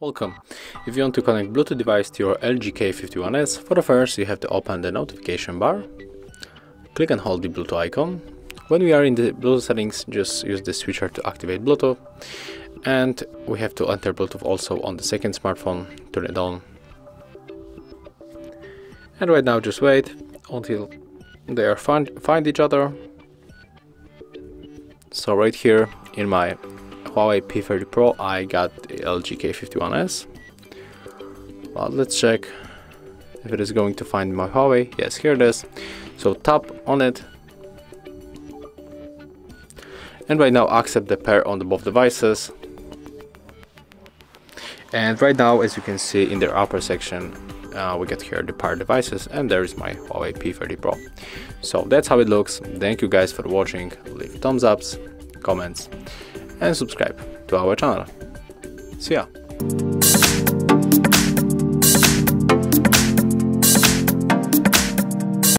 Welcome. If you want to connect Bluetooth device to your LG K51S, for the first you have to open the notification bar, click and hold the Bluetooth icon. When we are in the Bluetooth settings, just use the switcher to activate Bluetooth. And we have to enter Bluetooth also on the second smartphone, turn it on. And right now just wait until they are find, find each other. So right here in my Huawei P30 Pro I got the LG K51S. Well, let's check if it is going to find my Huawei. Yes, here it is. So tap on it. And right now accept the pair on the both devices. And right now, as you can see in the upper section, uh, we get here the pair devices and there is my Huawei P30 Pro. So that's how it looks. Thank you guys for watching. Leave thumbs ups, comments and subscribe to our channel. See ya!